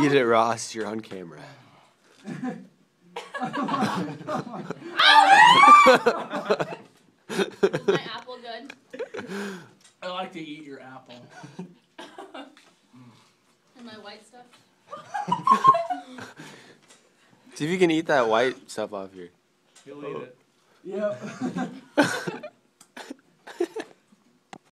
Eat it, Ross. You're on camera. My apple good? I like to eat your apple. And my white stuff? See if you can eat that white stuff off here. He'll eat it. Yep.